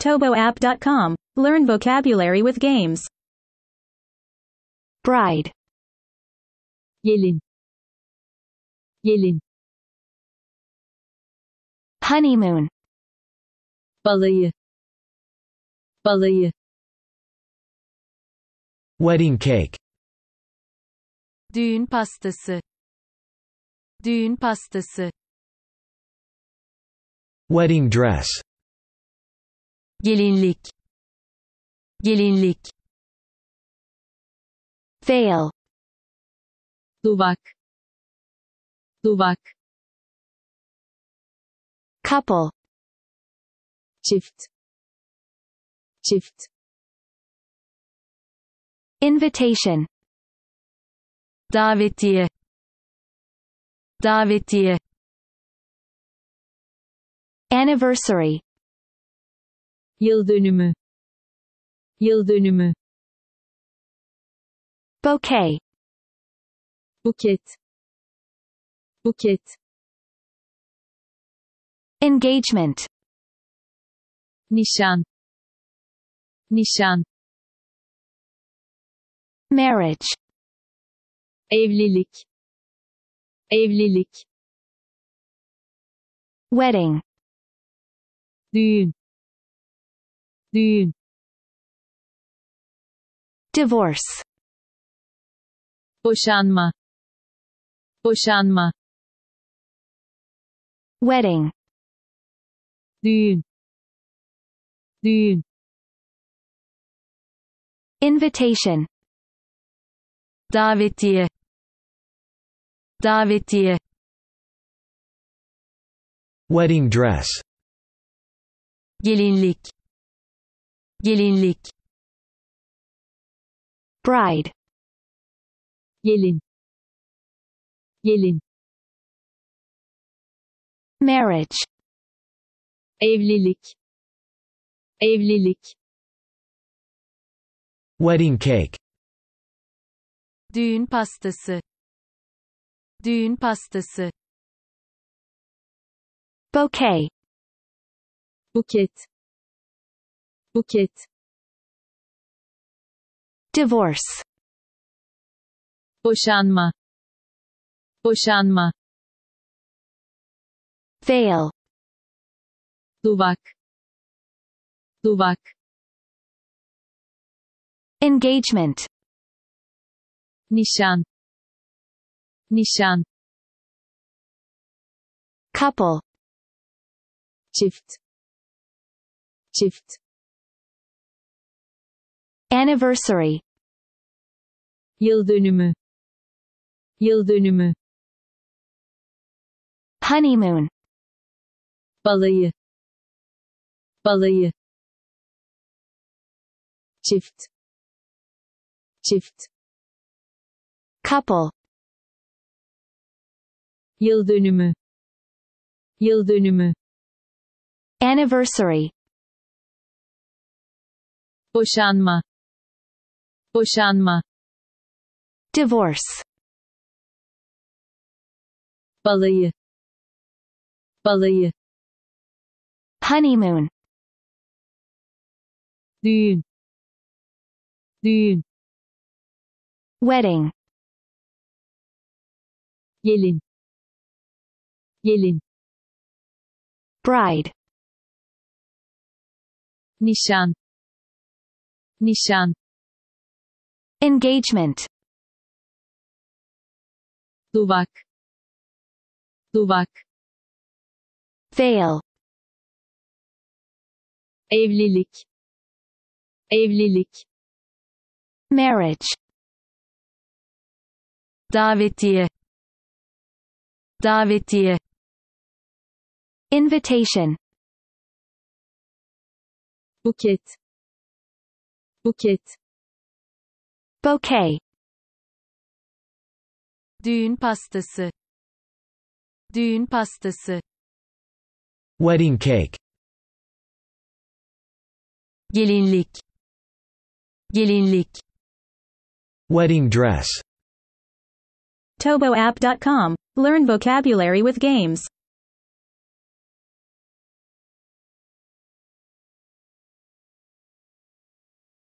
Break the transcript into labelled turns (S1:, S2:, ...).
S1: ToboApp.com. Learn vocabulary with games. Bride.
S2: gelin gelin
S1: Honeymoon.
S2: balayı balayı
S3: Wedding cake.
S4: düğün pastası düğün pastası
S3: Wedding dress.
S4: Gelinlik gelinlik
S1: Veil.
S2: duvak duvak
S1: Couple.
S2: çift çift
S1: Invitation.
S4: davetiye davetiye
S1: Anniversary.
S2: Yıl dönümü. Yıl dönümü.
S1: Bouquet.
S2: buket. Buket.
S1: Engagement.
S2: nişan. Nişan.
S1: Marriage.
S2: evlilik. Evlilik.
S1: Wedding.
S2: düğün düğün
S1: Divorce.
S2: boşanma boşanma
S1: Wedding.
S2: düğün düğün
S1: Invitation.
S4: davetiye davetiye
S3: Wedding dress.
S4: gelinlik gelinlik
S1: Bride.
S2: gelin gelin
S1: Marriage.
S2: evlilik evlilik
S3: Wedding cake.
S4: düğün pastası düğün pastası
S1: Bouquet.
S2: buket buket
S1: Divorce.
S2: boşanma boşanma
S1: Veil.
S2: duvak duvak
S1: Engagement.
S2: nişan nişan
S1: Couple.
S2: çift. Çift
S1: Anniversary.
S2: yıl dönümü. Yıl dönümü.
S1: Honeymoon.
S2: balayı. Balayı. Çift. Çift.
S1: Couple.
S2: yıl dönümü. Yıl dönümü.
S1: Anniversary.
S2: boşanma boşanma.
S1: Divorce.
S2: balayı. Balayı.
S1: Honeymoon.
S2: düğün. Düğün.
S1: Wedding.
S2: gelin. Gelin.
S1: Bride.
S2: nişan. Nişan
S1: Engagement.
S2: duvak duvak
S1: Veil.
S2: evlilik evlilik
S1: Marriage.
S4: davetiye davetiye
S1: Invitation.
S2: buket buket
S1: Bouquet.
S4: düğün pastası düğün pastası
S3: Wedding cake.
S4: gelinlik gelinlik
S3: Wedding dress.
S1: ToboApp.com. Learn vocabulary with games.